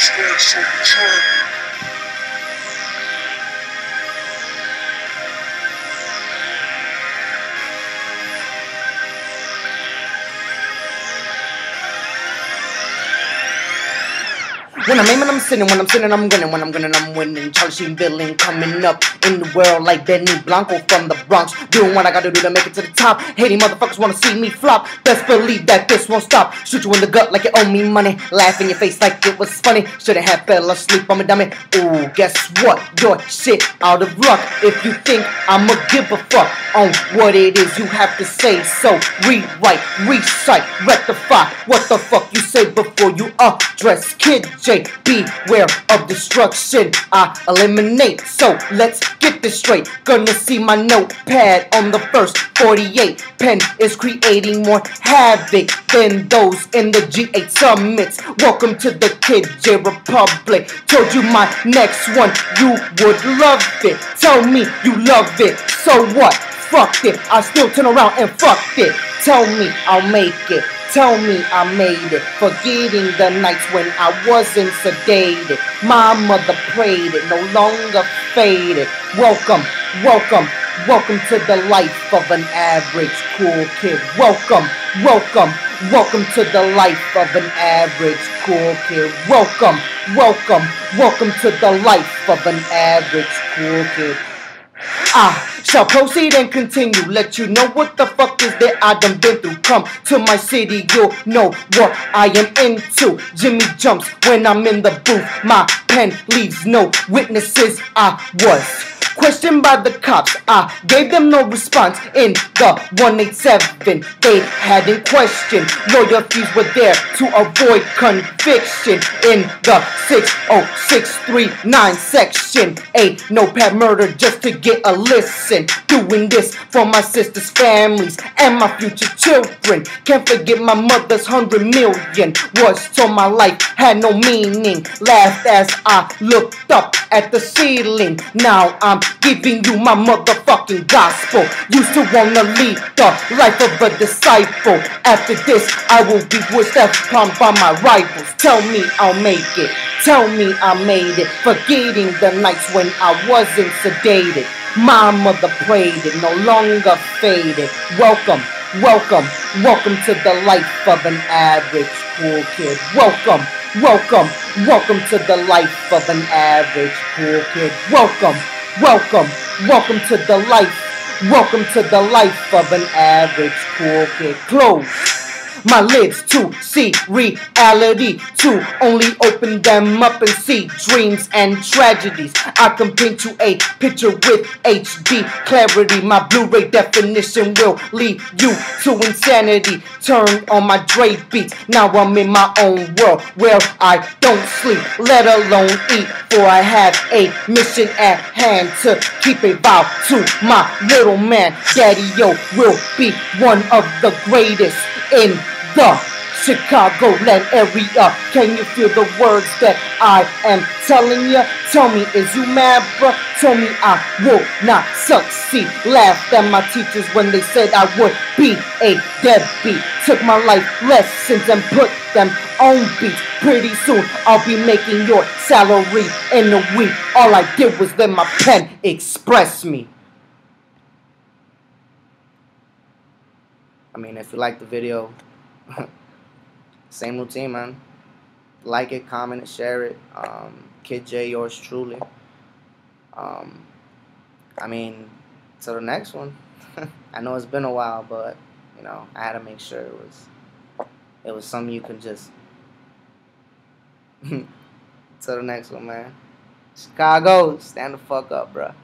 stacks on the track. When I'm aiming, I'm sinning. When I'm sinning, I'm winning. When I'm winning, I'm winning. Charlie Sheen villain coming up in the world like Benny Blanco from the Bronx. Doing what I gotta do to make it to the top. Hating motherfuckers wanna see me flop. Best believe that this won't stop. Shoot you in the gut like you owe me money. Laugh in your face like it was funny. Should've had fell asleep on me dummy. Ooh, guess what? Your shit out of luck. If you think I'ma give a fuck on what it is you have to say, so rewrite, recite, rectify. What the fuck you say before you address Kidd Jay? Beware of destruction. I eliminate. So let's get this straight. Gonna see my notepad on the first 48. Pen is creating more havoc than those in the G8 summits. Welcome to the Kidd Jay Republic. Told you my next one, you would love it. Tell me you love it. So what? Fuck it. I still turn around and fuck it. Tell me I'll make it. Tell me I made it, forgetting the nights when I wasn't sedated. My mother prayed it, no longer faded. Welcome, welcome, welcome to the life of an average cool kid. Welcome, welcome, welcome to the life of an average cool kid. Welcome, welcome, welcome to the life of an average cool kid. I shall proceed and continue. Let you know what the fuck is that I done been through. Come to my city, you'll know what I am into. Jimmy jumps when I'm in the booth. My pen leaves no witnesses. I was questioned by the cops. I gave them no response in the 187. They hadn't questioned. Lawyer fees were there to avoid conviction in the 60639 section. A notepad murder just to get a listen. Doing this for my sister's families and my future children. Can't forget my mother's hundred million. Was told my life had no meaning. Laughed as I looked up at the ceiling. Now I'm giving you my motherfucking gospel. Used to wanna lead the life of a disciple. After this, I will be pushed upon by my rivals. Tell me I'll make it. Tell me I made it. Forgetting the nights when I wasn't sedated. My mother prayed it, no longer faded. Welcome, welcome, welcome to the life of an average cool kid. Welcome, welcome, welcome to the life of an average cool kid. Welcome, welcome, welcome to the life, welcome to the life of an average cool kid. Close my lids to see reality, to only open them up and see dreams and tragedies. I can paint you a picture with HD clarity. My Blu-ray definition will lead you to insanity. Turn on my Dre beats. Now I'm in my own world where I don't sleep, let alone eat. For I have a mission at hand to keep a vow to my little man. Daddy Yo will be one of the greatest in the Chicagoland area. Can you feel the words that I am telling you? Tell me, is you mad, bruh? Tell me I will not succeed. Laughed at my teachers when they said I would be a deadbeat. Took my life lessons and put them on beats. Pretty soon I'll be making your salary in a week. All I did was let my pen express me. I mean, if you like the video, same routine, man. Like it, comment it, share it. Um, Kidd Jay, yours truly. Um, I mean, to the next one. I know it's been a while, but you know, I had to make sure it was it was something you can just. to the next one, man. Chicago, stand the fuck up, bruh.